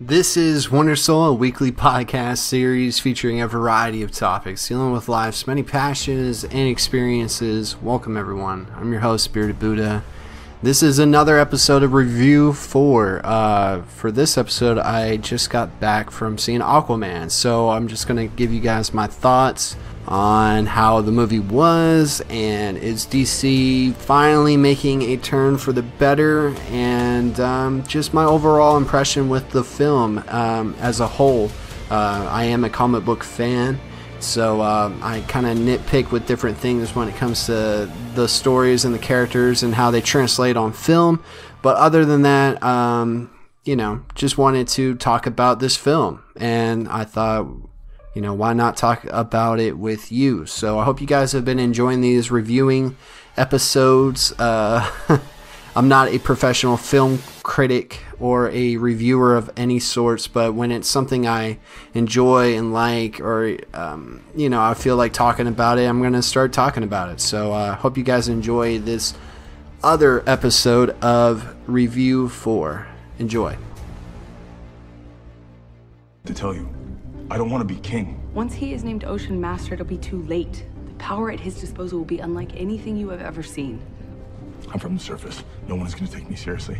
This is Wonder Soul, a weekly podcast series featuring a variety of topics dealing with life's many passions and experiences. Welcome, everyone. I'm your host, Bearded Buddha. This is another episode of Review 4. Uh, for this episode, I just got back from seeing Aquaman, so I'm just going to give you guys my thoughts on how the movie was and is DC finally making a turn for the better and um, just my overall impression with the film um, as a whole. Uh, I am a comic book fan, so uh, I kind of nitpick with different things when it comes to the stories and the characters and how they translate on film. But other than that, um, you know, just wanted to talk about this film, and I thought you know, why not talk about it with you? So I hope you guys have been enjoying these reviewing episodes. Uh, I'm not a professional film critic or a reviewer of any sorts, but when it's something I enjoy and like, or um, you know, I feel like talking about it, I'm gonna start talking about it. So I uh, hope you guys enjoy this other episode of Review 4. Enjoy. To tell you, I don't want to be king. Once he is named Ocean Master, it'll be too late. The power at his disposal will be unlike anything you have ever seen. I'm from the surface. No one is going to take me seriously.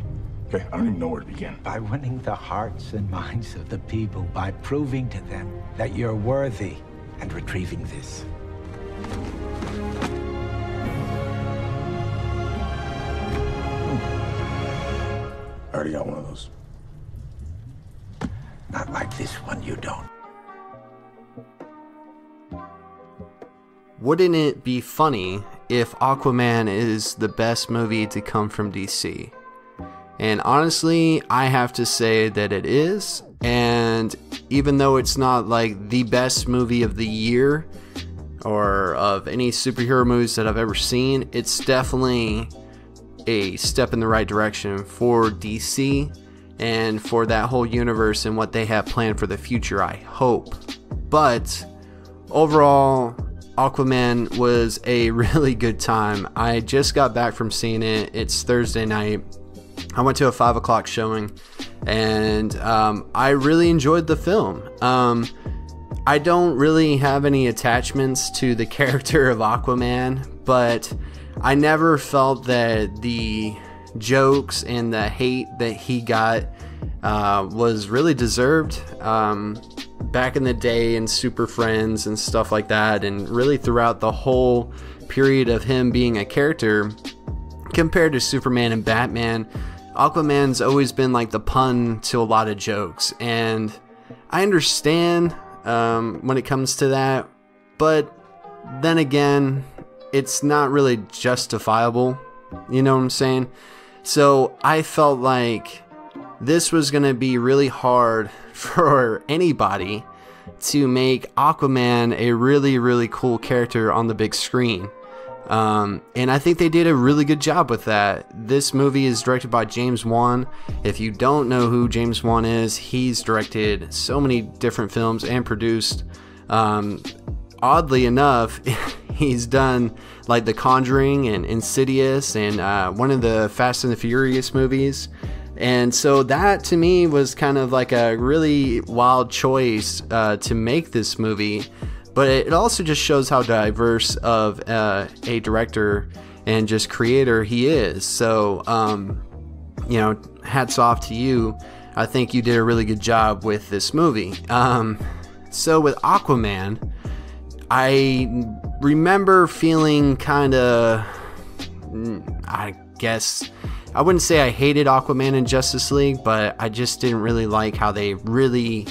Okay, I don't even know where to begin. By winning the hearts and minds of the people, by proving to them that you're worthy and retrieving this. I already got one of those. Not like this one, you don't. Wouldn't it be funny if Aquaman is the best movie to come from DC? And honestly, I have to say that it is. And even though it's not like the best movie of the year or of any superhero movies that I've ever seen, it's definitely a step in the right direction for DC and for that whole universe and what they have planned for the future, I hope. But overall, Aquaman was a really good time. I just got back from seeing it. It's Thursday night. I went to a five o'clock showing, and um, I really enjoyed the film. Um, I don't really have any attachments to the character of Aquaman, but I never felt that the jokes and the hate that he got uh, was really deserved. Um, back in the day in Super Friends and stuff like that, and really throughout the whole period of him being a character compared to Superman and Batman, Aquaman's always been like the pun to a lot of jokes. And I understand um, when it comes to that, but then again, it's not really justifiable. You know what I'm saying? So I felt like this was going to be really hard for anybody to make Aquaman a really, really cool character on the big screen. Um, and I think they did a really good job with that. This movie is directed by James Wan. If you don't know who James Wan is, he's directed so many different films and produced. Um, oddly enough, he's done like The Conjuring and Insidious and uh, one of the Fast and the Furious movies. And so that to me was kind of like a really wild choice uh, to make this movie. But it also just shows how diverse of uh, a director and just creator he is. So, um, you know, hats off to you. I think you did a really good job with this movie. Um, so, with Aquaman, I remember feeling kind of, I guess, I wouldn't say I hated Aquaman in Justice League, but I just didn't really like how they really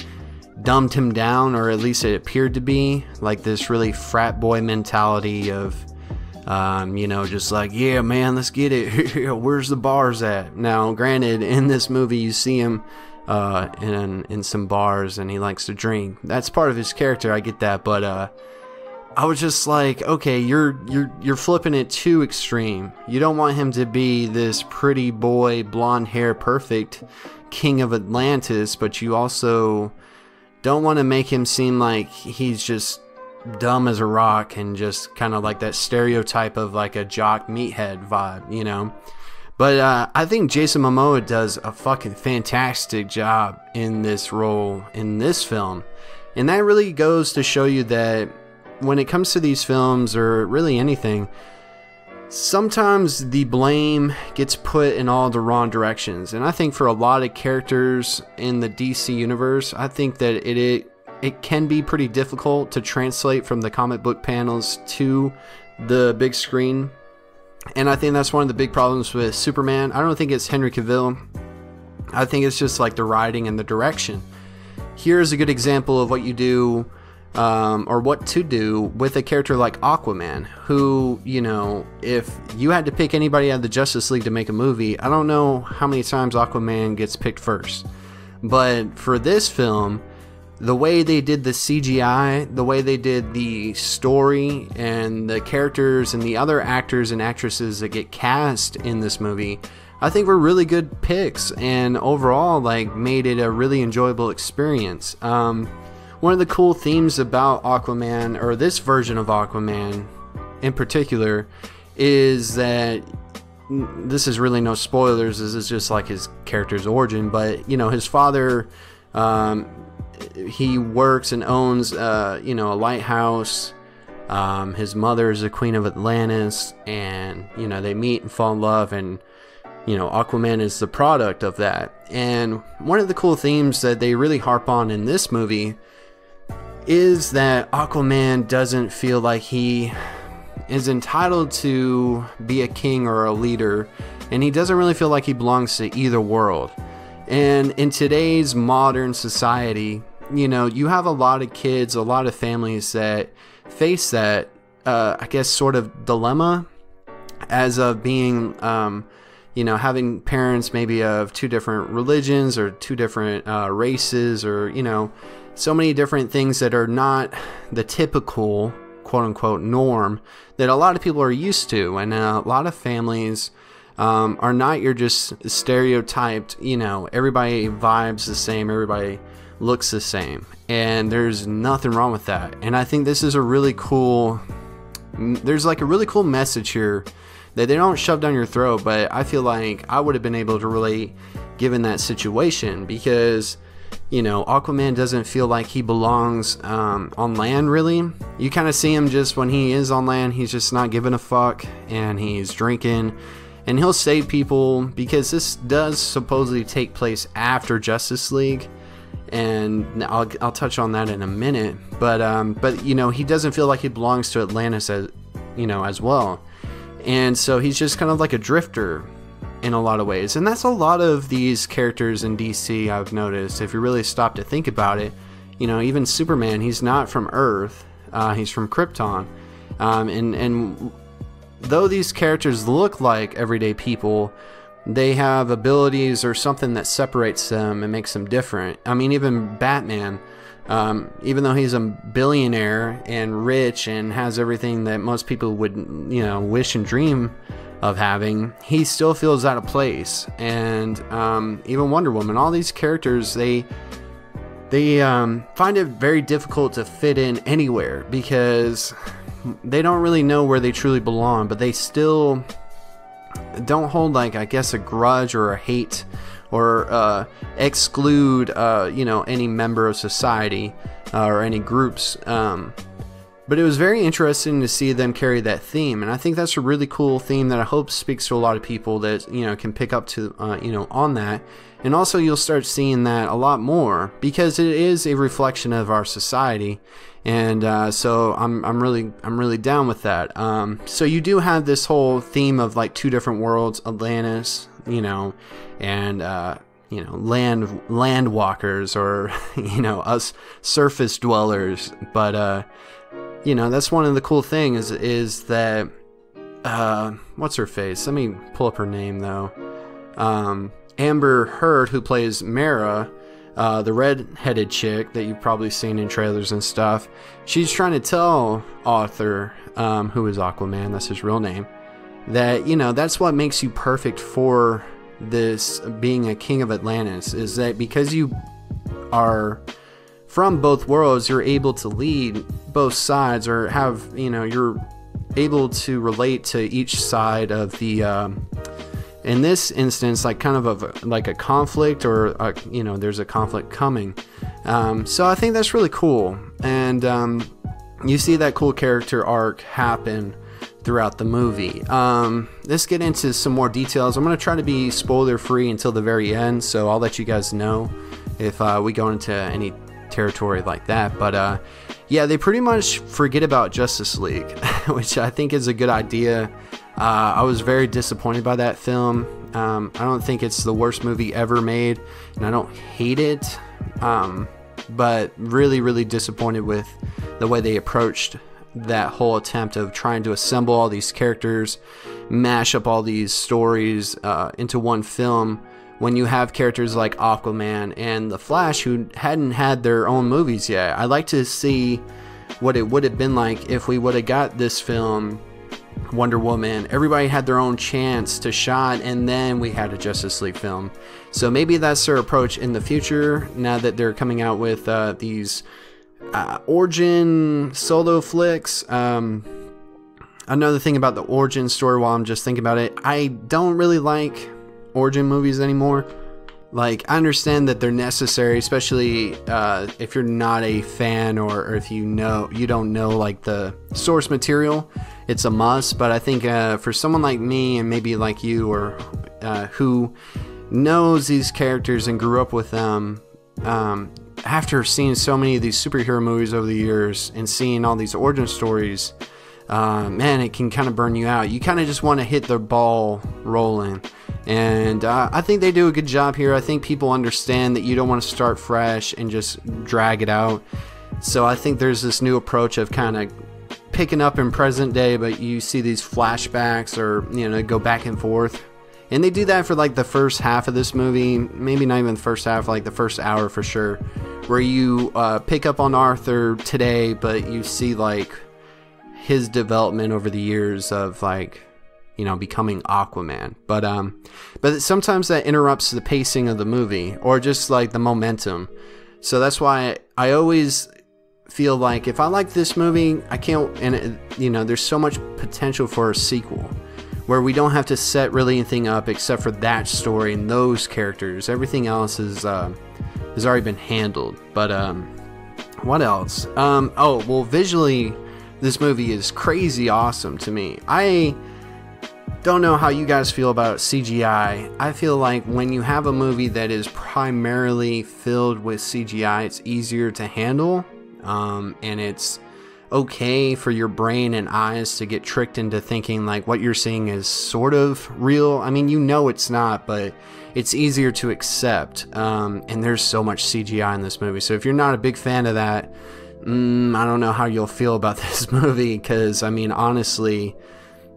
dumbed him down, or at least it appeared to be like this really frat boy mentality of, um, you know, just like, yeah, man, let's get it. Where's the bars at? Now, granted, in this movie, you see him uh, in in some bars, and he likes to drink. That's part of his character. I get that, but uh, I was just like, okay, you're you're you're flipping it too extreme. You don't want him to be this pretty boy, blonde hair, perfect king of Atlantis, but you also don't want to make him seem like he's just dumb as a rock and just kind of like that stereotype of like a jock meathead vibe, you know. But uh, I think Jason Momoa does a fucking fantastic job in this role in this film. And that really goes to show you that when it comes to these films or really anything, sometimes the blame gets put in all the wrong directions. And I think for a lot of characters in the DC universe, I think that it, it it can be pretty difficult to translate from the comic book panels to the big screen. And I think that's one of the big problems with Superman. I don't think it's Henry Cavill. I think it's just like the writing and the direction. Here's a good example of what you do um, or what to do with a character like Aquaman, who, you know, if you had to pick anybody out of the Justice League to make a movie, I don't know how many times Aquaman gets picked first. But for this film, the way they did the CGI, the way they did the story, and the characters and the other actors and actresses that get cast in this movie, I think were really good picks, and overall, like, made it a really enjoyable experience. Um, one of the cool themes about Aquaman, or this version of Aquaman in particular, is that this is really no spoilers. This is just like his character's origin, but you know, his father, um, he works and owns, uh, you know, a lighthouse. Um, his mother is the queen of Atlantis, and you know, they meet and fall in love, and you know, Aquaman is the product of that. And one of the cool themes that they really harp on in this movie is that Aquaman doesn't feel like he is entitled to be a king or a leader, and he doesn't really feel like he belongs to either world. And in today's modern society, you know, you have a lot of kids, a lot of families that face that, uh, I guess, sort of dilemma as of being, um, you know, having parents maybe of two different religions or two different uh, races or, you know, so many different things that are not the typical quote unquote norm that a lot of people are used to. And a lot of families um, are not your just stereotyped, you know, everybody vibes the same, everybody looks the same. And there's nothing wrong with that. And I think this is a really cool, there's like a really cool message here that they don't shove down your throat, but I feel like I would have been able to relate given that situation because you know, Aquaman doesn't feel like he belongs um, on land really. You kind of see him just when he is on land, he's just not giving a fuck and he's drinking and he'll save people because this does supposedly take place after Justice League. And I'll, I'll touch on that in a minute, but um, but you know he doesn't feel like he belongs to Atlantis as you know as well, and so he's just kind of like a drifter in a lot of ways. And that's a lot of these characters in DC, I've noticed. If you really stop to think about it, you know, even Superman, he's not from Earth, uh, he's from Krypton. Um, and, and though these characters look like everyday people, they have abilities or something that separates them and makes them different. I mean, even Batman, um, even though he's a billionaire and rich and has everything that most people would, you know, wish and dream of having, he still feels out of place. And um, even Wonder Woman, all these characters, they they um, find it very difficult to fit in anywhere because they don't really know where they truly belong, but they still don't hold like I guess a grudge or a hate or uh, exclude uh, you know any member of society uh, or any groups. Um, but it was very interesting to see them carry that theme, and I think that's a really cool theme that I hope speaks to a lot of people that you know can pick up to uh, you know on that. And also, you'll start seeing that a lot more because it is a reflection of our society, and uh, so I'm I'm really I'm really down with that. Um, so you do have this whole theme of like two different worlds, Atlantis, you know, and uh, you know land land walkers or you know us surface dwellers, but uh you know that's one of the cool things is that uh, what's her face? Let me pull up her name though. Um, Amber Heard, who plays Mera, uh, the red-headed chick that you've probably seen in trailers and stuff. She's trying to tell Arthur, um, who is Aquaman, that's his real name, that you know that's what makes you perfect for this being a king of Atlantis. Is that because you are from both worlds, you're able to lead both sides or have, you know, you're able to relate to each side of the, um, in this instance like kind of a like a conflict or a, you know there's a conflict coming. Um, so i think that's really cool. And um, you see that cool character arc happen throughout the movie. Um, let's get into some more details. I'm going to try to be spoiler free until the very end so i'll let you guys know if uh, we go into any territory like that but uh, yeah they pretty much forget about justice league which i think is a good idea uh, I was very disappointed by that film. Um, I don't think it's the worst movie ever made, and I don't hate it, um, but really, really disappointed with the way they approached that whole attempt of trying to assemble all these characters, mash up all these stories uh, into one film. When you have characters like Aquaman and The Flash who hadn't had their own movies yet, I like to see what it would have been like if we would have got this film Wonder Woman. Everybody had their own chance to shine, and then we had a Justice League film. So maybe that's their approach in the future. Now that they're coming out with uh, these uh, origin solo flicks. Um, another thing about the origin story, while I'm just thinking about it, I don't really like origin movies anymore. Like, I understand that they're necessary, especially uh, if you're not a fan or, or if you know you don't know like the source material it's a must. But I think uh, for someone like me and maybe like you or uh, who knows these characters and grew up with them, um, after seeing so many of these superhero movies over the years and seeing all these origin stories, uh, man, it can kind of burn you out. You kind of just want to hit the ball rolling. And uh, I think they do a good job here. I think people understand that you don't want to start fresh and just drag it out. So I think there's this new approach of kind of picking up in present day, but you see these flashbacks or, you know, go back and forth. And they do that for like the first half of this movie, maybe not even the first half, like the first hour for sure, where you uh, pick up on Arthur today, but you see like his development over the years of like, you know, becoming Aquaman. But um, but sometimes that interrupts the pacing of the movie or just like the momentum. So that's why I always feel like if I like this movie, I can't, and it, you know, there's so much potential for a sequel where we don't have to set really anything up except for that story and those characters. Everything else is uh, has already been handled. But um, what else? Um, oh well, visually, this movie is crazy awesome to me. I don't know how you guys feel about CGI. I feel like when you have a movie that is primarily filled with CGI, it's easier to handle um, and it's okay for your brain and eyes to get tricked into thinking like what you're seeing is sort of real. I mean, you know it's not, but it's easier to accept. Um, and there's so much CGI in this movie. So if you're not a big fan of that, mm, I don't know how you'll feel about this movie because, I mean, honestly,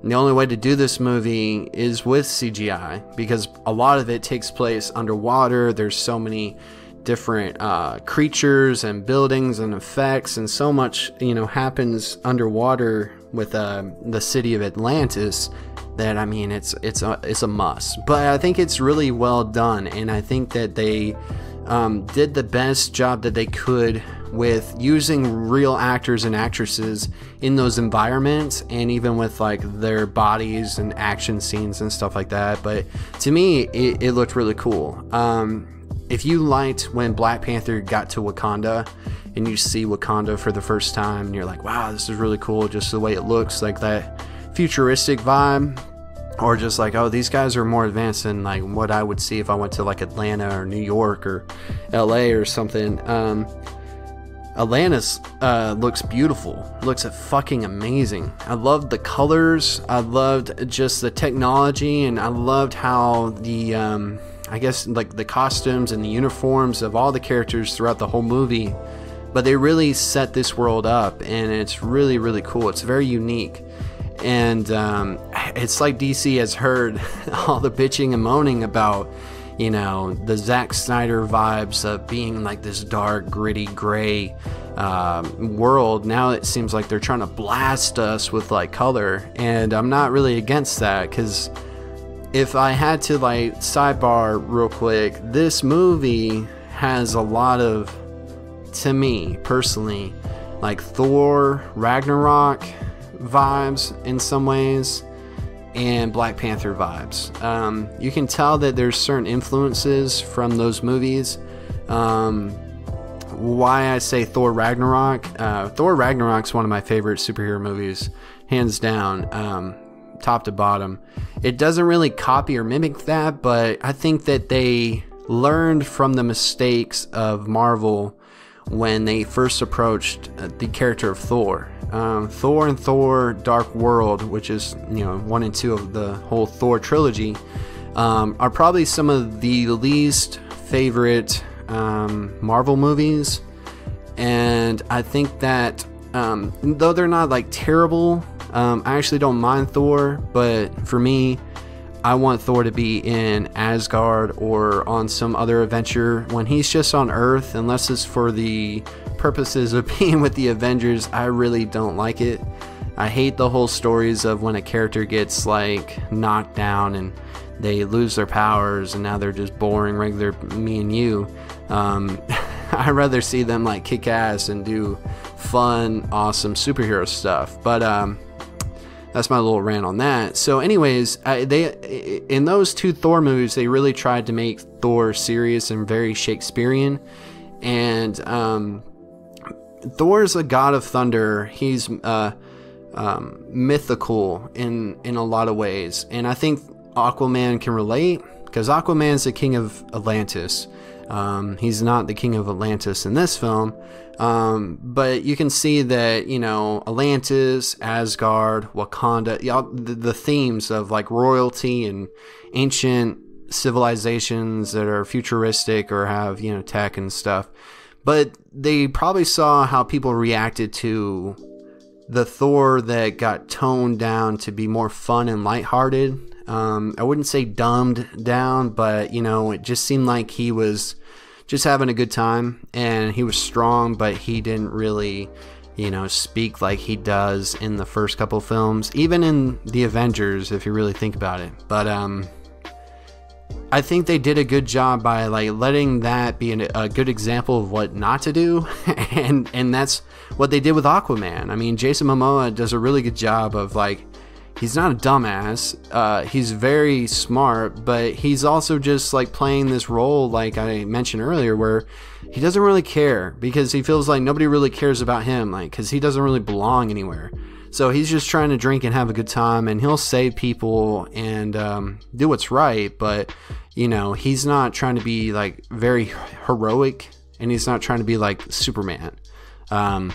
the only way to do this movie is with CGI because a lot of it takes place underwater. There's so many different uh, creatures and buildings and effects, and so much you know happens underwater with uh, the city of Atlantis that I mean it's it's a it's a must. But I think it's really well done, and I think that they um, did the best job that they could with using real actors and actresses in those environments and even with like their bodies and action scenes and stuff like that but to me it, it looked really cool um, if you liked when Black Panther got to Wakanda and you see Wakanda for the first time and you're like, wow, this is really cool, just the way it looks, like that futuristic vibe, or just like, oh, these guys are more advanced than like what I would see if I went to like Atlanta or New York or LA or something. Um, Atlantis uh, looks beautiful, looks fucking amazing. I loved the colors, I loved just the technology, and I loved how the. Um, I guess like the costumes and the uniforms of all the characters throughout the whole movie. But they really set this world up, and it's really, really cool. It's very unique. And um, it's like DC has heard all the bitching and moaning about, you know, the Zack Snyder vibes of being like this dark, gritty, gray uh, world. Now it seems like they're trying to blast us with like color. And I'm not really against that because if I had to like sidebar real quick, this movie has a lot of, to me personally, like Thor Ragnarok vibes in some ways. And Black Panther vibes. Um, you can tell that there's certain influences from those movies. Um, why I say Thor Ragnarok. Uh, Thor Ragnarok is one of my favorite superhero movies, hands down, um, top to bottom. It doesn't really copy or mimic that, but I think that they learned from the mistakes of Marvel when they first approached uh, the character of Thor. Um, Thor and Thor Dark World, which is you know one and two of the whole Thor trilogy, um, are probably some of the least favorite um, Marvel movies, and I think that um, though they're not like terrible, um, I actually don't mind Thor. But for me, I want Thor to be in Asgard or on some other adventure. When he's just on Earth, unless it's for the purposes of being with the Avengers, I really don't like it. I hate the whole stories of when a character gets like knocked down and they lose their powers and now they're just boring regular me and you. Um, I'd rather see them like kick ass and do fun, awesome superhero stuff. But um, that's my little rant on that. So, anyways, they in those two Thor movies, they really tried to make Thor serious and very Shakespearean. And um, Thor's a god of thunder. He's uh, um, mythical in in a lot of ways, and I think Aquaman can relate because Aquaman's the king of Atlantis. Um, he's not the king of Atlantis in this film, um, but you can see that you know Atlantis, Asgard, Wakanda, know, the, the themes of like royalty and ancient civilizations that are futuristic or have you know tech and stuff. But they probably saw how people reacted to the Thor that got toned down to be more fun and lighthearted. Um, I wouldn't say dumbed down, but you know, it just seemed like he was just having a good time and he was strong, but he didn't really, you know, speak like he does in the first couple films, even in the Avengers, if you really think about it. But um, I think they did a good job by like letting that be an, a good example of what not to do, and and that's what they did with Aquaman. I mean, Jason Momoa does a really good job of like he's not a dumbass. Uh, he's very smart, but he's also just like playing this role, like I mentioned earlier, where he doesn't really care because he feels like nobody really cares about him, like because he doesn't really belong anywhere. So he's just trying to drink and have a good time, and he'll save people and um, do what's right. But you know, he's not trying to be like very heroic, and he's not trying to be like Superman. Um,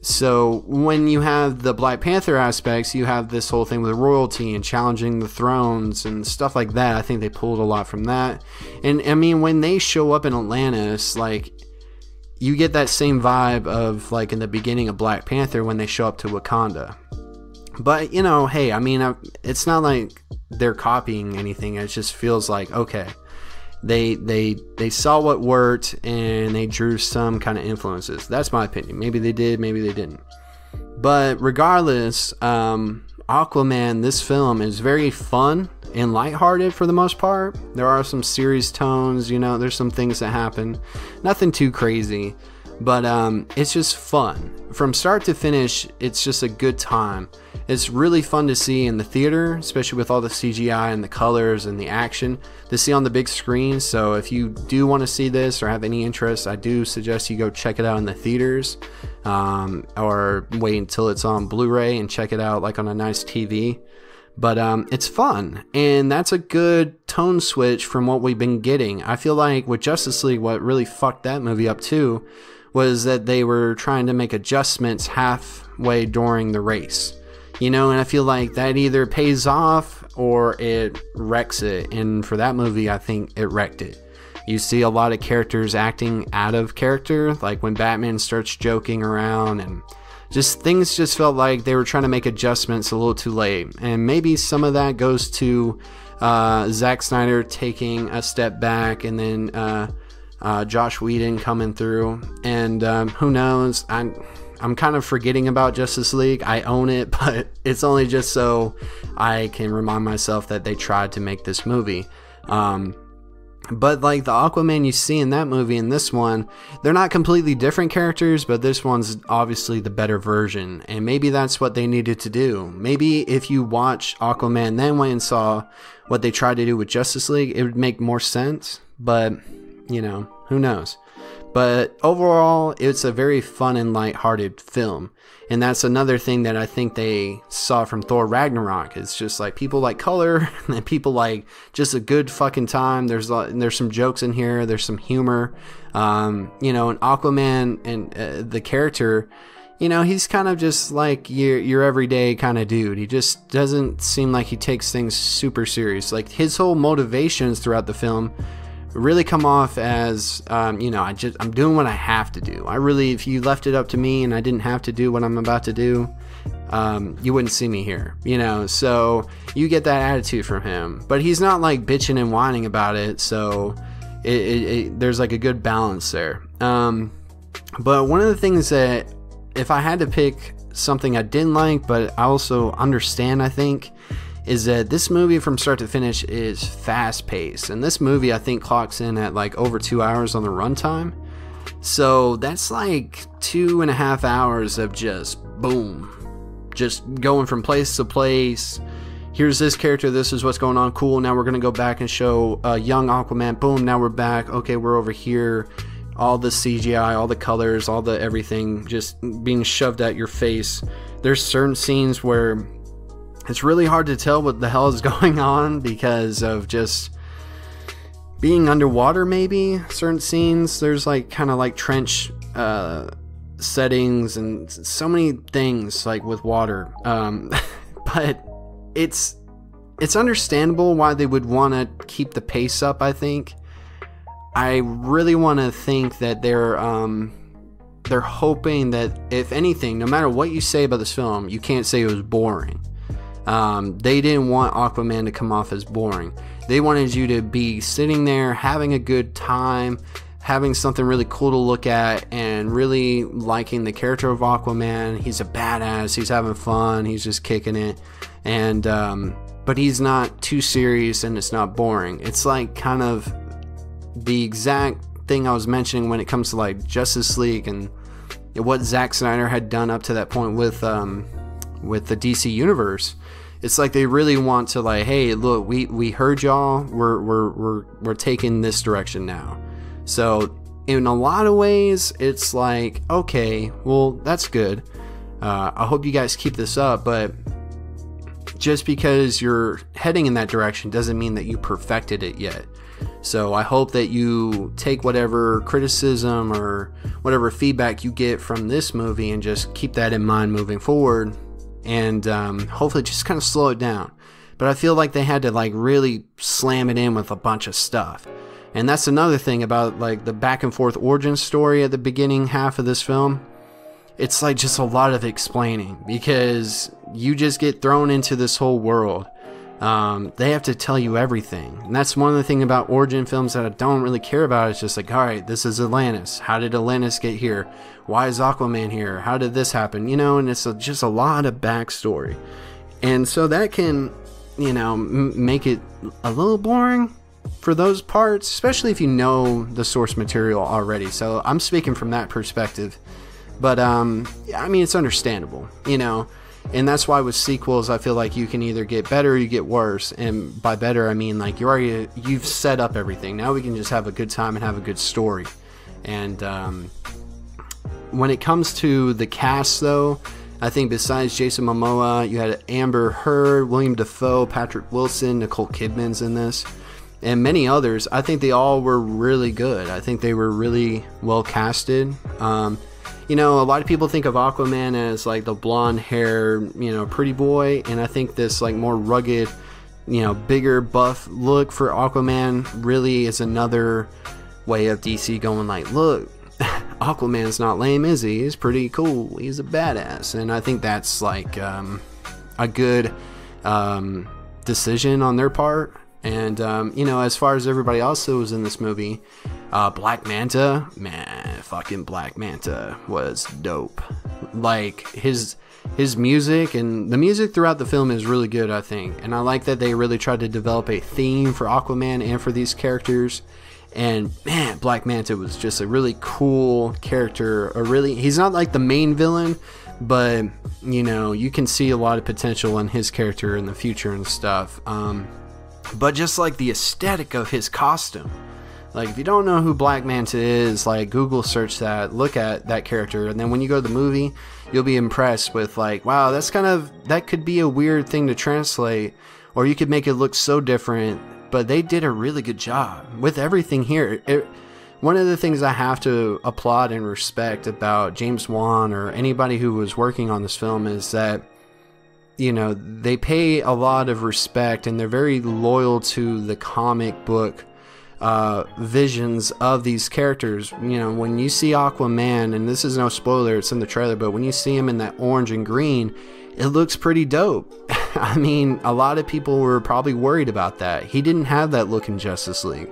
so when you have the Black Panther aspects, you have this whole thing with royalty and challenging the thrones and stuff like that. I think they pulled a lot from that. And I mean, when they show up in Atlantis, like you get that same vibe of like in the beginning of Black Panther when they show up to Wakanda. But you know, hey, I mean, it's not like they're copying anything. It just feels like okay, they they they saw what worked and they drew some kind of influences. That's my opinion. Maybe they did, maybe they didn't. But regardless, um, Aquaman, this film is very fun and lighthearted for the most part. There are some serious tones, you know, there's some things that happen. Nothing too crazy, but um, it's just fun. From start to finish, it's just a good time. It's really fun to see in the theater, especially with all the CGI and the colors and the action to see on the big screen. So if you do want to see this or have any interest, I do suggest you go check it out in the theaters um, or wait until it's on Blu-ray and check it out like on a nice TV. But um, it's fun, and that's a good tone switch from what we've been getting. I feel like with Justice League, what really fucked that movie up too was that they were trying to make adjustments halfway during the race you know, and I feel like that either pays off or it wrecks it. And for that movie, I think it wrecked it. You see a lot of characters acting out of character, like when Batman starts joking around and just things just felt like they were trying to make adjustments a little too late. And maybe some of that goes to uh, Zack Snyder taking a step back and then uh, uh, Joss Whedon coming through. And um, who knows? I'm I'm kind of forgetting about Justice League. I own it, but it's only just so I can remind myself that they tried to make this movie. Um, but like the Aquaman you see in that movie and this one, they're not completely different characters, but this one's obviously the better version. And maybe that's what they needed to do. Maybe if you watch Aquaman then went and saw what they tried to do with Justice League, it would make more sense. But, you know, who knows? But overall, it's a very fun and light-hearted film. And that's another thing that I think they saw from Thor Ragnarok. It's just like people like color and people like just a good fucking time. There's there's some jokes in here. There's some humor. Um, you know, and Aquaman and uh, the character, you know, he's kind of just like your your everyday kind of dude. He just doesn't seem like he takes things super serious. Like his whole motivations throughout the film really come off as um, you know I just I'm doing what I have to do. I really if you left it up to me and I didn't have to do what I'm about to do, um, you wouldn't see me here. You know, so you get that attitude from him, but he's not like bitching and whining about it. So it, it, it, there's like a good balance there. Um, but one of the things that if I had to pick something I didn't like, but I also understand, I think is that this movie from start to finish is fast paced. And this movie, I think, clocks in at like over two hours on the runtime. So that's like two and a half hours of just boom, just going from place to place. Here's this character, this is what's going on. Cool. Now we're going to go back and show uh, young Aquaman. Boom. Now we're back. Okay, we're over here. All the CGI, all the colors, all the everything just being shoved at your face. There's certain scenes where it's really hard to tell what the hell is going on because of just being underwater maybe certain scenes. There's like kind of like trench uh, settings and so many things like with water. Um, but it's it's understandable why they would want to keep the pace up i think. I really want to think that they're um, they're hoping that if anything no matter what you say about this film you can't say it was boring um, they didn't want Aquaman to come off as boring. They wanted you to be sitting there having a good time, having something really cool to look at, and really liking the character of Aquaman. He's a badass. He's having fun. He's just kicking it, and um, but he's not too serious and it's not boring. It's like kind of the exact thing I was mentioning when it comes to like Justice League and what Zack Snyder had done up to that point with um, with the DC universe it's like they really want to like, hey, look, we we heard y'all. We're we're we're we're taking this direction now. So in a lot of ways, it's like, okay, well, that's good. Uh, I hope you guys keep this up, but just because you're heading in that direction doesn't mean that you perfected it yet. So I hope that you take whatever criticism or whatever feedback you get from this movie and just keep that in mind moving forward and um, hopefully just kind of slow it down. But I feel like they had to like really slam it in with a bunch of stuff. And that's another thing about like the back and forth origin story at the beginning half of this film. It's like just a lot of explaining because you just get thrown into this whole world. Um, they have to tell you everything. And that's one of the things about origin films that I don't really care about. It's just like, all right, this is Atlantis. How did Atlantis get here? Why is Aquaman here? How did this happen? You know, and it's a, just a lot of backstory. And so that can, you know, make it a little boring for those parts, especially if you know the source material already. So I'm speaking from that perspective. But, um, I mean, it's understandable, you know and that's why with sequels i feel like you can either get better or you get worse and by better i mean like you already you've set up everything now we can just have a good time and have a good story and um, when it comes to the cast, though, I think besides Jason Momoa, you had Amber Heard, Willem Dafoe, Patrick Wilson, Nicole Kidman's in this, and many others. I think they all were really good. I think they were really well casted. Um, you know, a lot of people think of Aquaman as like the blonde hair, you know, pretty boy, and I think this like more rugged, you know, bigger buff look for Aquaman really is another way of DC going like, look, Aquaman's not lame, is he? He's pretty cool. He's a badass, and I think that's like um, a good um, decision on their part. And um, you know, as far as everybody else who was in this movie, uh, Black Manta, man, fucking Black Manta was dope. Like his his music and the music throughout the film is really good, I think. And I like that they really tried to develop a theme for Aquaman and for these characters. And man, Black Manta was just a really cool character. A really, he's not like the main villain, but you know, you can see a lot of potential in his character in the future and stuff. Um, but just like the aesthetic of his costume. Like if you don't know who Black Manta is, like Google search that, look at that character, and then when you go to the movie, you'll be impressed with like, wow, that's kind of that could be a weird thing to translate, or you could make it look so different. But they did a really good job with everything here. It, one of the things I have to applaud and respect about James Wan or anybody who was working on this film is that you know they pay a lot of respect and they're very loyal to the comic book uh, visions of these characters. You know, when you see Aquaman, and this is no spoiler, it's in the trailer, but when you see him in that orange and green, it looks pretty dope. I mean, a lot of people were probably worried about that. He didn't have that look in Justice League.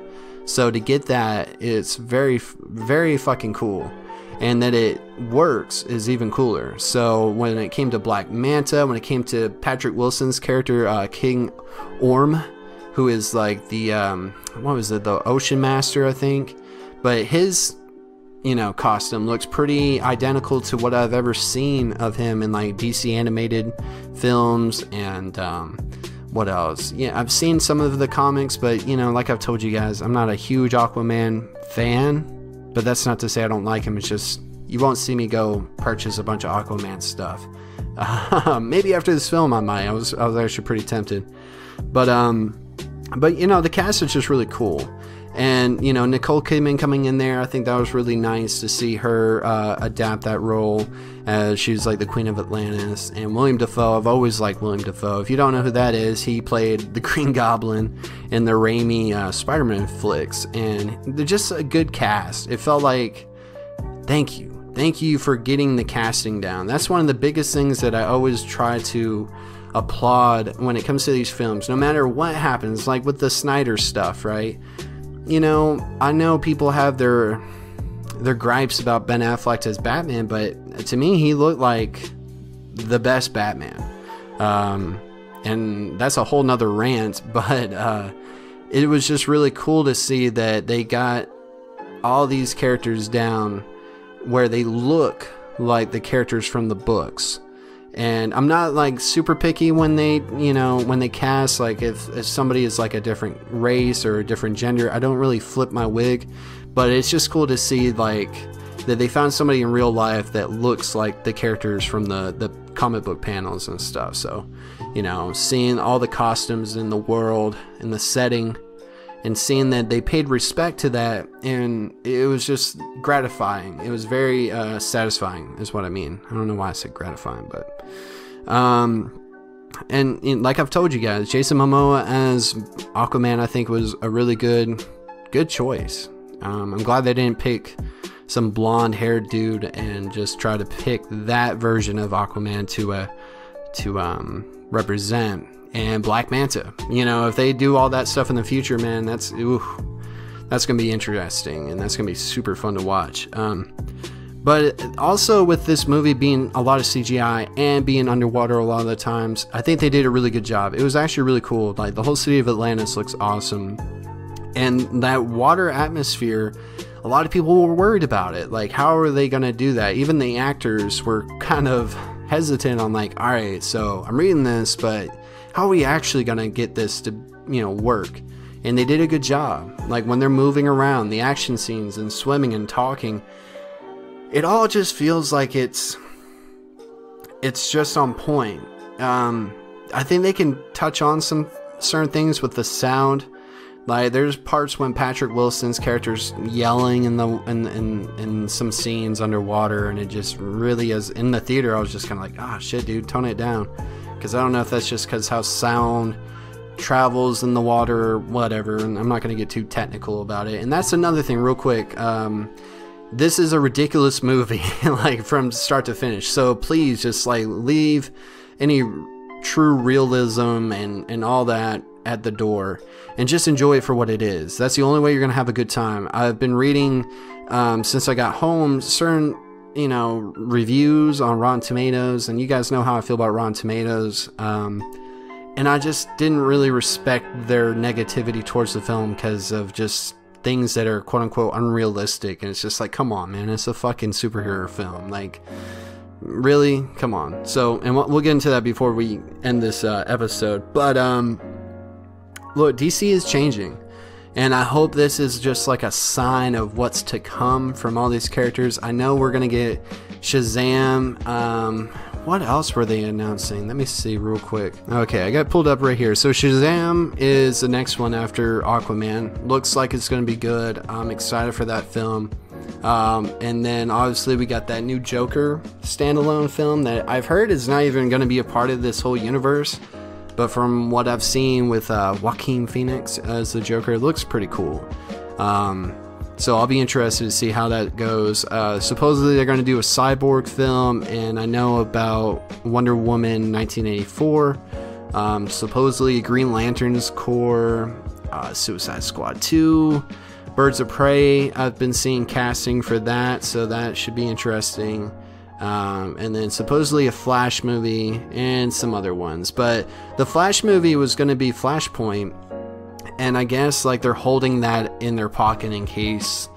So to get that, it's very, very fucking cool. And that it works is even cooler. So when it came to Black Manta, when it came to Patrick Wilson's character, uh, King Orm, who is like the um, what was it, the Ocean Master, I think. But his, you know, costume looks pretty identical to what I've ever seen of him in like DC animated films and um, what else? Yeah, I've seen some of the comics, but you know, like I've told you guys, I'm not a huge Aquaman fan. But that's not to say I don't like him. It's just you won't see me go purchase a bunch of Aquaman stuff. Uh, maybe after this film, I might. I was I was actually pretty tempted, but um, but you know the cast is just really cool. And you know nicole kidman coming in there i think that was really nice to see her uh, adapt that role as she's like the queen of atlantis. And willem dafoe i've always liked willem dafoe. If you don't know who that is he played the green goblin in the Raimi uh, spider-man flicks. And they're just a good cast. It felt like thank you. Thank you for getting the casting down. That's one of the biggest things that i always try to applaud when it comes to these films, no matter what happens, like with the Snyder stuff, right? You know, I know people have their their gripes about Ben Affleck as Batman, but to me, he looked like the best Batman. Um, and that's a whole nother rant, but uh, it was just really cool to see that they got all these characters down where they look like the characters from the books and i'm not like super picky when they you know when they cast like if, if somebody is like a different race or a different gender i don't really flip my wig. But it's just cool to see like that they found somebody in real life that looks like the characters from the the comic book panels and stuff. So you know seeing all the costumes in the world and the setting and seeing that they paid respect to that and it was just gratifying. It was very uh, satisfying is what i mean. I don't know why i said gratifying but um and, and like i've told you guys jason momoa as aquaman i think was a really good good choice. Um, i'm glad they didn't pick some blonde haired dude and just try to pick that version of aquaman to uh to um represent and Black Manta. You know, if they do all that stuff in the future, man, that's ooh, that's gonna be interesting and that's gonna be super fun to watch. Um, but also with this movie being a lot of CGI and being underwater a lot of the times, I think they did a really good job. It was actually really cool. Like the whole city of Atlantis looks awesome, and that water atmosphere. A lot of people were worried about it. Like, how are they gonna do that? Even the actors were kind of hesitant on like, all right, so I'm reading this, but how are we actually going to get this to, you know, work? And they did a good job. Like when they're moving around, the action scenes and swimming and talking, it all just feels like it's it's just on point. Um, I think they can touch on some certain things with the sound. Like there's parts when Patrick Wilson's character's yelling in the in in, in some scenes underwater, and it just really is in the theater. I was just kind of like, ah, oh, shit, dude, tone it down because I don't know if that's just because how sound travels in the water or whatever. And I'm not going to get too technical about it. And that's another thing, real quick. Um, this is a ridiculous movie, like from start to finish. So please just like leave any true realism and and all that at the door and just enjoy it for what it is. That's the only way you're gonna have a good time. I've been reading um, since I got home certain you know, reviews on Rotten Tomatoes, and you guys know how I feel about Rotten Tomatoes. Um, and I just didn't really respect their negativity towards the film because of just things that are quote unquote unrealistic. And it's just like, come on, man, it's a fucking superhero film. Like, really? Come on. So, and we'll, get into that before we end this uh, episode. But, um, look, DC is changing. And I hope this is just like a sign of what's to come from all these characters. I know we're going to get Shazam. Um, what else were they announcing? Let me see real quick. Okay, I got pulled up right here. So Shazam is the next one after Aquaman. Looks like it's going to be good. I'm excited for that film. Um, and then obviously we got that new Joker standalone film that I've heard is not even going to be a part of this whole universe. But from what I've seen with uh, Joaquin Phoenix as the Joker, it looks pretty cool. Um, so I'll be interested to see how that goes. Uh, supposedly they're going to do a cyborg film, and I know about Wonder Woman 1984. Um, supposedly Green Lantern's Corps, uh, Suicide Squad 2, Birds of Prey. I've been seeing casting for that, so that should be interesting. Um, and then supposedly a Flash movie and some other ones. But the Flash movie was going to be Flashpoint, and I guess like they're holding that in their pocket in case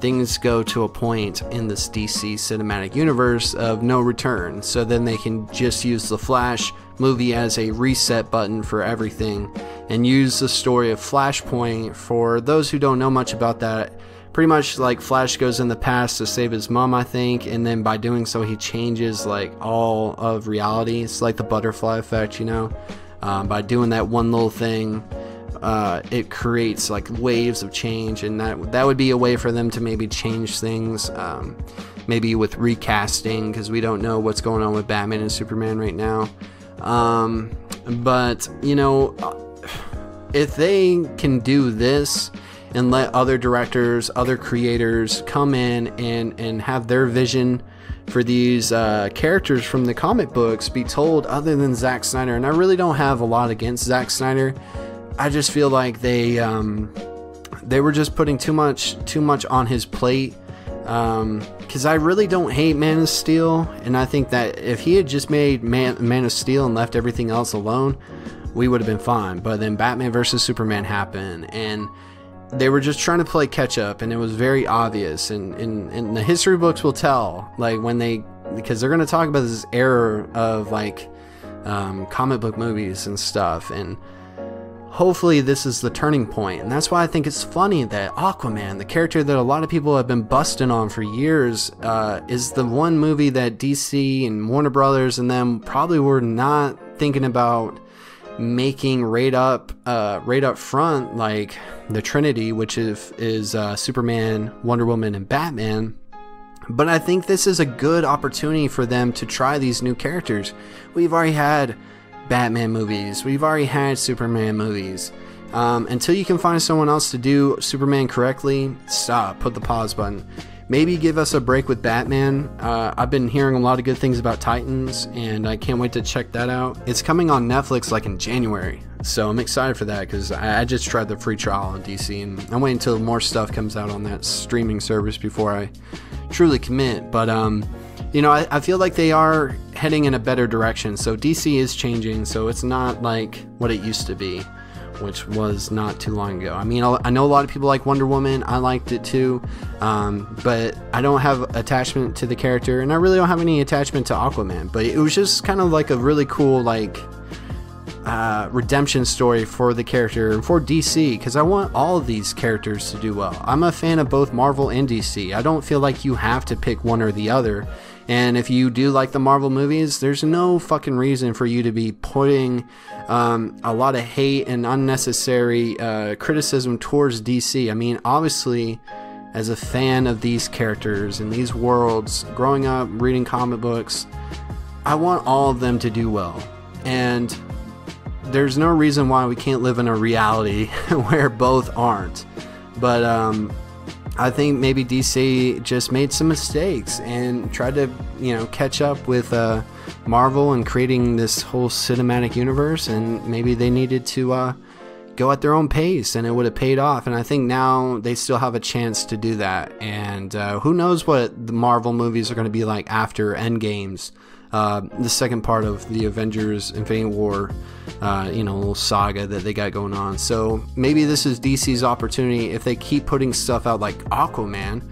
things go to a point in this DC cinematic universe of no return. So then they can just use the Flash movie as a reset button for everything and use the story of Flashpoint for those who don't know much about that pretty much like Flash goes in the past to save his mom, I think, and then by doing so, he changes like all of reality. It's like the butterfly effect, you know. Um, by doing that one little thing, uh, it creates like waves of change, and that that would be a way for them to maybe change things. Um, maybe with recasting, because we don't know what's going on with Batman and Superman right now. Um, but you know, if they can do this and let other directors, other creators come in and, and have their vision for these uh, characters from the comic books be told other than Zack Snyder. And I really don't have a lot against Zack Snyder. I just feel like they um, they were just putting too much too much on his plate. Because um, I really don't hate Man of Steel, and I think that if he had just made Man, Man of Steel and left everything else alone, we would have been fine. But then Batman versus Superman happened, and they were just trying to play catch up and it was very obvious. And, and, and the history books will tell like when they because they're going to talk about this era of like um, comic book movies and stuff and hopefully this is the turning point. And that's why i think it's funny that aquaman the character that a lot of people have been busting on for years uh, is the one movie that dc and warner brothers and them probably were not thinking about making right up uh, right up front like the Trinity, which is is uh, Superman, Wonder Woman, and Batman. But I think this is a good opportunity for them to try these new characters. We've already had Batman movies. We've already had Superman movies. Um, until you can find someone else to do Superman correctly, stop. Put the pause button maybe give us a break with Batman. Uh, I've been hearing a lot of good things about Titans, and I can't wait to check that out. It's coming on Netflix like in January, so I'm excited for that because I, I, just tried the free trial on DC, and I'm waiting until more stuff comes out on that streaming service before I truly commit. But um, you know, I, I feel like they are heading in a better direction. So DC is changing, so it's not like what it used to be which was not too long ago. I mean, I know a lot of people like Wonder Woman. I liked it too, um, but I don't have attachment to the character, and I really don't have any attachment to Aquaman. But it was just kind of like a really cool like uh, redemption story for the character and for DC because I want all of these characters to do well. I'm a fan of both Marvel and DC. I don't feel like you have to pick one or the other. And if you do like the Marvel movies, there's no fucking reason for you to be putting um, a lot of hate and unnecessary uh, criticism towards DC. I mean, obviously, as a fan of these characters and these worlds, growing up reading comic books, I want all of them to do well. And there's no reason why we can't live in a reality where both aren't. But um, I think maybe DC just made some mistakes and tried to, you know, catch up with uh, Marvel and creating this whole cinematic universe, and maybe they needed to uh, go at their own pace and it would have paid off. And I think now they still have a chance to do that. And uh, who knows what the Marvel movies are going to be like after Endgames, uh, the second part of the Avengers Infinity War, uh, you know, saga that they got going on. So maybe this is DC's opportunity if they keep putting stuff out like Aquaman.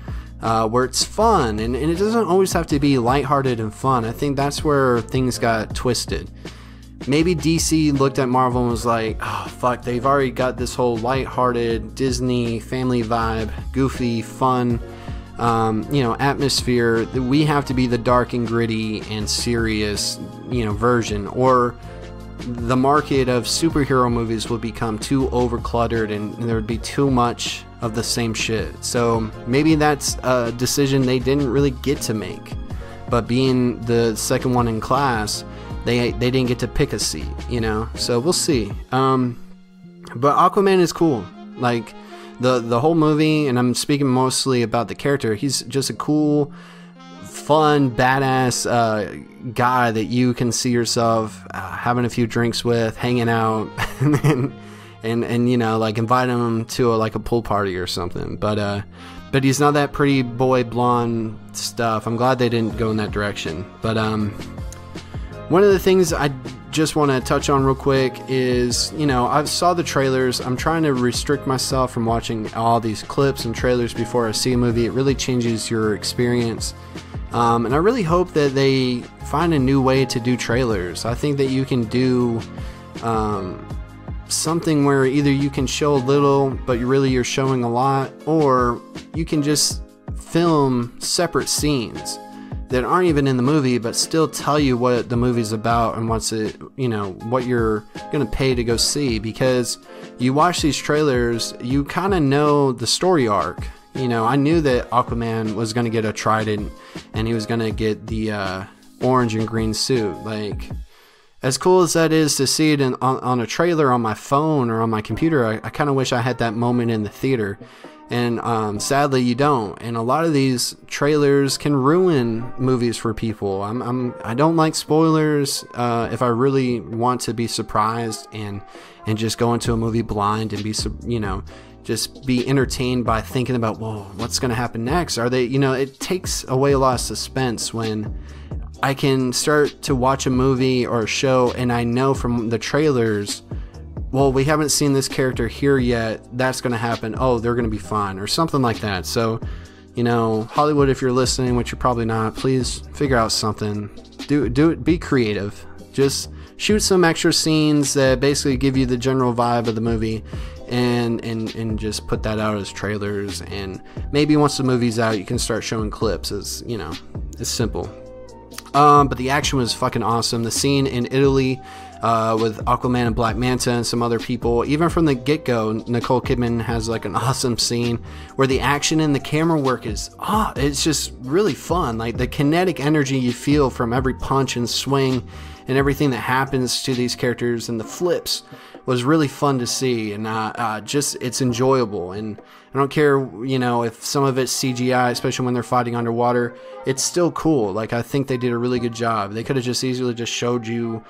Uh, where it's fun and, and it doesn't always have to be lighthearted and fun. I think that's where things got twisted maybe DC looked at Marvel and was like, oh, fuck, they've already got this whole light-hearted Disney family vibe, goofy, fun, um, you know, atmosphere. We have to be the dark and gritty and serious, you know, version. Or the market of superhero movies will become too overcluttered and there would be too much of the same shit. So maybe that's a decision they didn't really get to make. But being the second one in class, they they didn't get to pick a seat, you know. So we'll see. Um, but Aquaman is cool. Like the the whole movie, and I'm speaking mostly about the character. He's just a cool, fun, badass uh, guy that you can see yourself uh, having a few drinks with, hanging out, and, and and you know like inviting him to a, like a pool party or something. But uh, but he's not that pretty boy blonde stuff. I'm glad they didn't go in that direction. But um one of the things I just want to touch on real quick is, you know, I saw the trailers. I'm trying to restrict myself from watching all these clips and trailers before I see a movie. It really changes your experience. Um, and I really hope that they find a new way to do trailers. I think that you can do um, something where either you can show a little, but really you're showing a lot, or you can just film separate scenes that aren't even in the movie but still tell you what the movie's about and what's it you know what you're gonna pay to go see. Because you watch these trailers you kind of know the story arc. You know i knew that aquaman was gonna get a trident and he was gonna get the uh, orange and green suit. Like as cool as that is to see it in, on, on a trailer on my phone or on my computer i, I kind of wish i had that moment in the theater and um, sadly you don't. And a lot of these trailers can ruin movies for people. I'm, I'm i don't like spoilers uh, if i really want to be surprised and and just go into a movie blind and be you know just be entertained by thinking about well what's going to happen next? Are they you know it takes away a lot of suspense when i can start to watch a movie or a show and i know from the trailers well, we haven't seen this character here yet. That's going to happen. Oh, they're going to be fine, or something like that. So, you know, Hollywood, if you're listening, which you're probably not, please figure out something. Do do it. Be creative. Just shoot some extra scenes that basically give you the general vibe of the movie, and and and just put that out as trailers. And maybe once the movie's out, you can start showing clips. As you know, it's simple. Um, but the action was fucking awesome. The scene in Italy uh, with Aquaman and Black Manta and some other people. Even from the get go, Nicole Kidman has like an awesome scene where the action and the camera work is, ah, oh, it's just really fun. Like the kinetic energy you feel from every punch and swing and everything that happens to these characters and the flips was really fun to see and uh, uh, just it's enjoyable and I don't care you know if some of it's CGI especially when they're fighting underwater it's still cool like I think they did a really good job they could have just easily just showed you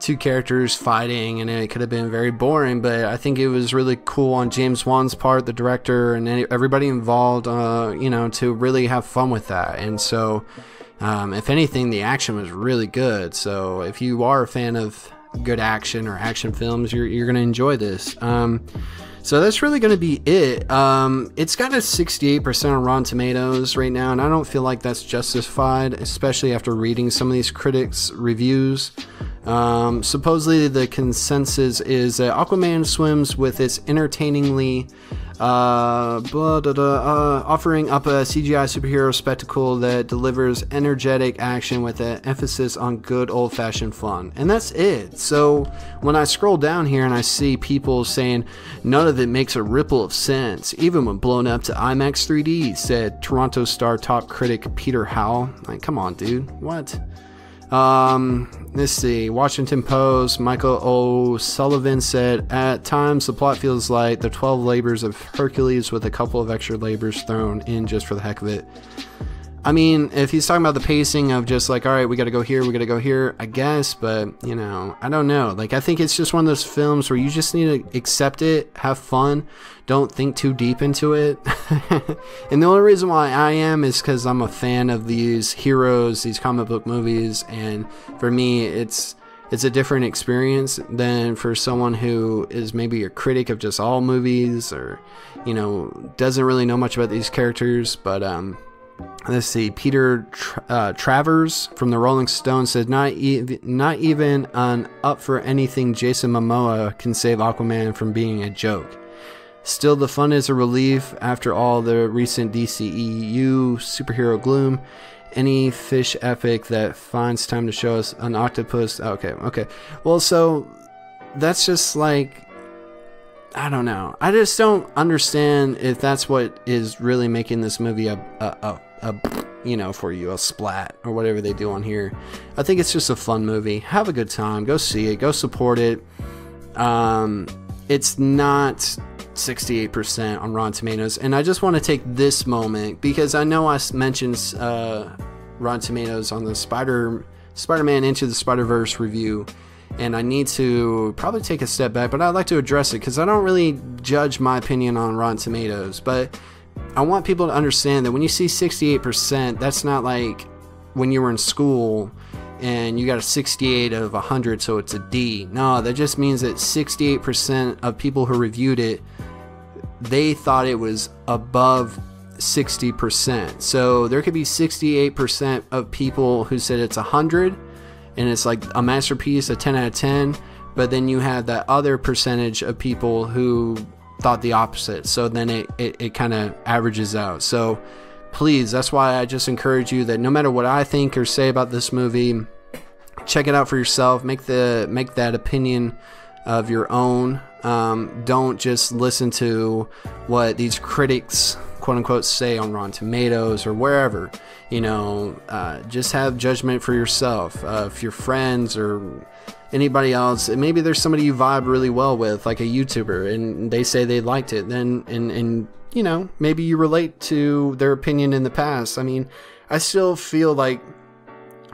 two characters fighting and it could have been very boring but i think it was really cool on james wan's part the director and everybody involved uh, you know to really have fun with that. And so um, if anything the action was really good. So if you are a fan of good action or action films you're, you're going to enjoy this. Um, so that's really going to be it. Um, it's got a 68% on Rotten Tomatoes right now, and I don't feel like that's justified, especially after reading some of these critics' reviews. Um, supposedly, the consensus is that Aquaman swims with its entertainingly uh, blah, blah, blah, uh, offering up a CGI superhero spectacle that delivers energetic action with an emphasis on good old fashioned fun. And that's it. So when I scroll down here and I see people saying none of it makes a ripple of sense, even when blown up to IMAX 3D, said Toronto Star top critic Peter Howell. Like, come on, dude. What? Um, let's see. Washington Post, Michael O'Sullivan said, At times, the plot feels like the 12 labors of Hercules with a couple of extra labors thrown in just for the heck of it. I mean, if he's talking about the pacing of just like, all right, we got to go here, we got to go here, I guess, but you know, I don't know. Like, I think it's just one of those films where you just need to accept it, have fun, don't think too deep into it. and the only reason why I am is because I'm a fan of these heroes, these comic book movies, and for me, it's it's a different experience than for someone who is maybe a critic of just all movies or you know doesn't really know much about these characters but um let's see peter uh, travers from the rolling stone said not, e- not even on up for anything jason momoa can save aquaman from being a joke still the fun is a relief after all the recent dceu superhero gloom any fish epic that finds time to show us an octopus. Okay, okay. Well, so that's just like I don't know. I just don't understand if that's what is really making this movie a a, a, a you know for you a splat or whatever they do on here. I think it's just a fun movie. Have a good time. Go see it. Go support it. Um, it's not 68% on Rotten Tomatoes. And I just want to take this moment because I know I mentioned uh, Rotten Tomatoes on the Spider Spider-Man Into the Spider-Verse review, and I need to probably take a step back, but I'd like to address it because I don't really judge my opinion on Rotten Tomatoes, but I want people to understand that when you see 68%, that's not like when you were in school and you got a 68 of 100, so it's a D. No, that just means that 68% of people who reviewed it they thought it was above 60%. So there could be 68% of people who said it's 100 and it's like a masterpiece, a 10 out of 10. But then you have that other percentage of people who thought the opposite. So then it, it, it kind of averages out. So please, that's why I just encourage you that no matter what I think or say about this movie, check it out for yourself. Make the make that opinion of your own. Um, don't just listen to what these critics, quote unquote, say on Rotten Tomatoes or wherever. You know, uh, just have judgment for yourself. Uh, if your friends or anybody else, maybe there's somebody you vibe really well with, like a YouTuber, and they say they liked it, then and and you know maybe you relate to their opinion in the past. I mean, I still feel like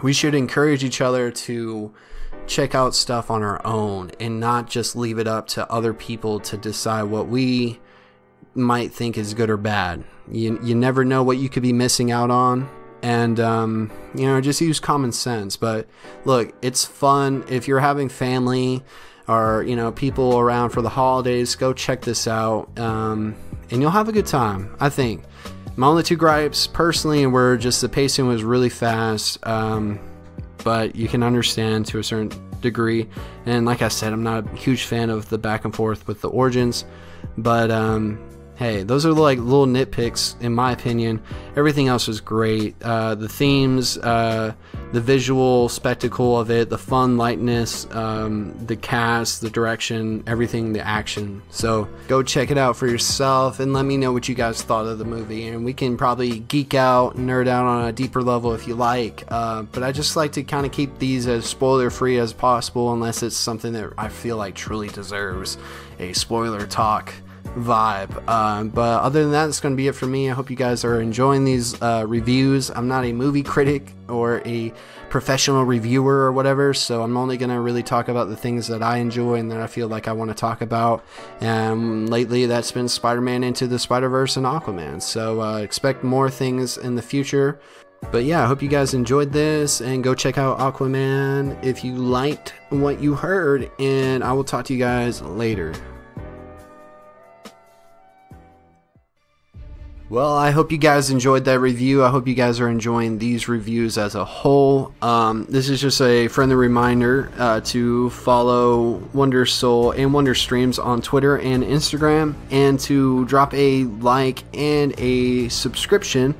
we should encourage each other to check out stuff on our own and not just leave it up to other people to decide what we might think is good or bad. You, you never know what you could be missing out on. And, um, you know, just use common sense. But look, it's fun. If you're having family or, you know, people around for the holidays, go check this out. Um, and you'll have a good time, I think. My only two gripes, personally, were just the pacing was really fast. Um, but you can understand to a certain degree. And like I said, I'm not a huge fan of the back and forth with the origins, but um, hey, those are like little nitpicks in my opinion. Everything else was great. Uh, the themes, uh, the visual spectacle of it, the fun lightness, um, the cast, the direction, everything, the action. So go check it out for yourself and let me know what you guys thought of the movie. And we can probably geek out, nerd out on a deeper level if you like. Uh, but I just like to kind of keep these as spoiler free as possible, unless it's something that I feel like truly deserves a spoiler talk vibe. Uh, but other than that, it's going to be it for me. I hope you guys are enjoying these uh, reviews. I'm not a movie critic or a professional reviewer or whatever, so I'm only going to really talk about the things that I enjoy and that I feel like I want to talk about. And lately, that's been Spider Man Into the Spider Verse and Aquaman. So uh, expect more things in the future. But yeah, I hope you guys enjoyed this and go check out Aquaman if you liked what you heard. And I will talk to you guys later. Well, I hope you guys enjoyed that review. I hope you guys are enjoying these reviews as a whole. Um, this is just a friendly reminder uh, to follow Wonder Soul and Wonder Streams on Twitter and Instagram, and to drop a like and a subscription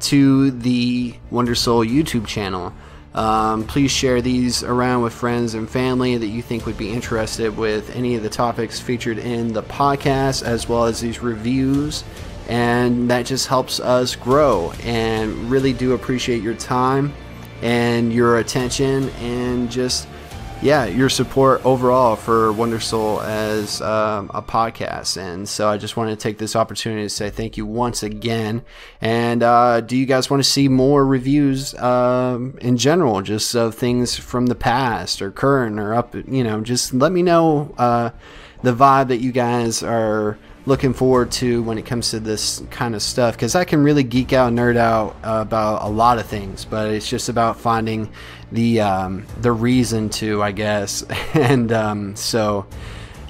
to the Wonder Soul YouTube channel. Um, please share these around with friends and family that you think would be interested with any of the topics featured in the podcast, as well as these reviews and that just helps us grow and really do appreciate your time and your attention and just yeah, your support overall for Wonder Soul as um, a podcast. And so I just wanted to take this opportunity to say thank you once again. And uh, do you guys want to see more reviews um, in general, just of things from the past or current or up? You know, just let me know uh, the vibe that you guys are looking forward to when it comes to this kind of stuff because I can really geek out, nerd out about a lot of things, but it's just about finding the um, the reason to, I guess. and um, so,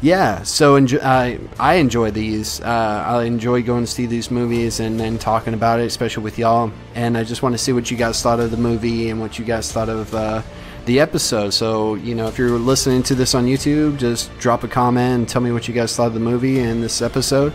yeah, so enjoy, uh, I enjoy these. Uh, I enjoy going to see these movies and then talking about it, especially with y'all. And I just want to see what you guys thought of the movie and what you guys thought of. The episode. So, you know, if you're listening to this on YouTube, just drop a comment and tell me what you guys thought of the movie and this episode.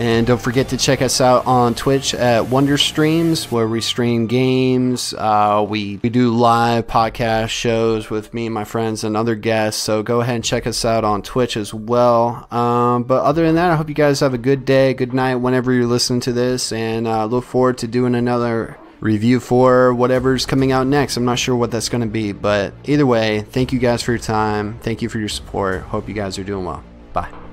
And don't forget to check us out on Twitch at Wonder Streams, where we stream games. Uh, we, we do live podcast shows with me and my friends and other guests. So go ahead and check us out on Twitch as well. Um, but other than that, I hope you guys have a good day, good night, whenever you're listening to this. And uh, look forward to doing another review for whatever's coming out next. I'm not sure what that's going to be, but either way, thank you guys for your time. Thank you for your support. Hope you guys are doing well. Bye.